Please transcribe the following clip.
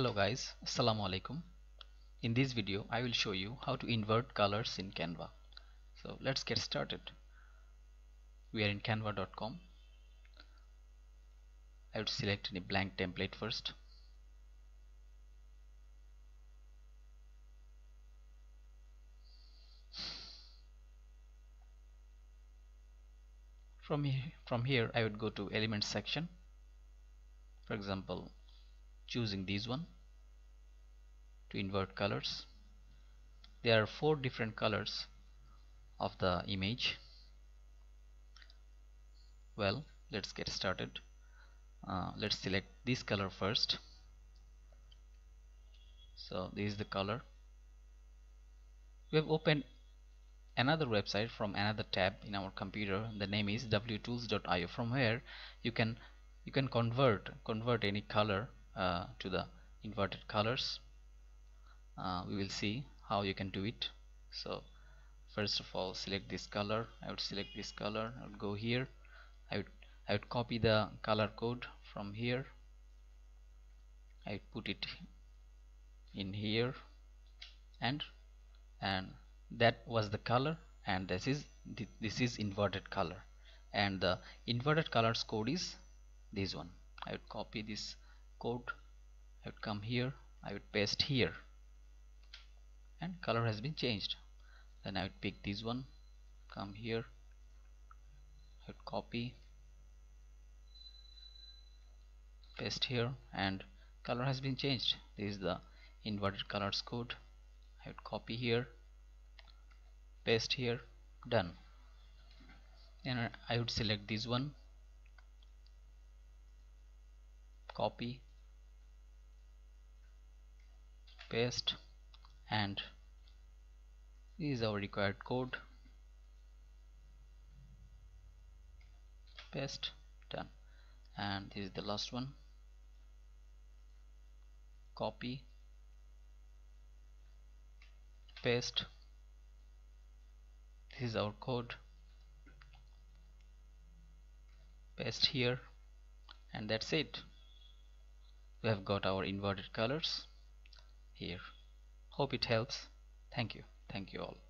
Hello guys, Assalamu alaikum. In this video I will show you how to invert colors in Canva. So let's get started. We are in canva.com. I would select a blank template first. From here, from here I would go to elements section. For example, choosing this one to invert colors. There are four different colors of the image. Well let's get started. Uh, let's select this color first. So this is the color. We have opened another website from another tab in our computer. The name is wtools.io from where you can you can convert convert any color uh, to the inverted colors. Uh, we will see how you can do it. So first of all select this color. I would select this color. I would go here. I would I would copy the color code from here. I would put it in here. And and that was the color. And this is this is inverted color. And the inverted colors code is this one. I would copy this code I would come here I would paste here. And color has been changed. Then I would pick this one come here I would copy paste here and color has been changed. This is the inverted colors code. I would copy here paste here done. And I would select this one copy paste and this is our required code. Paste done. And this is the last one. Copy paste. This is our code. Paste here. And that's it. We have got our inverted colors here. Hope it helps. Thank you. Thank you all